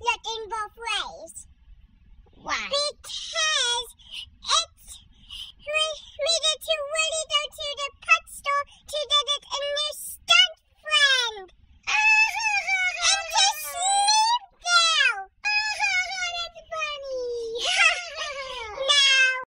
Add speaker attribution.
Speaker 1: looking both ways.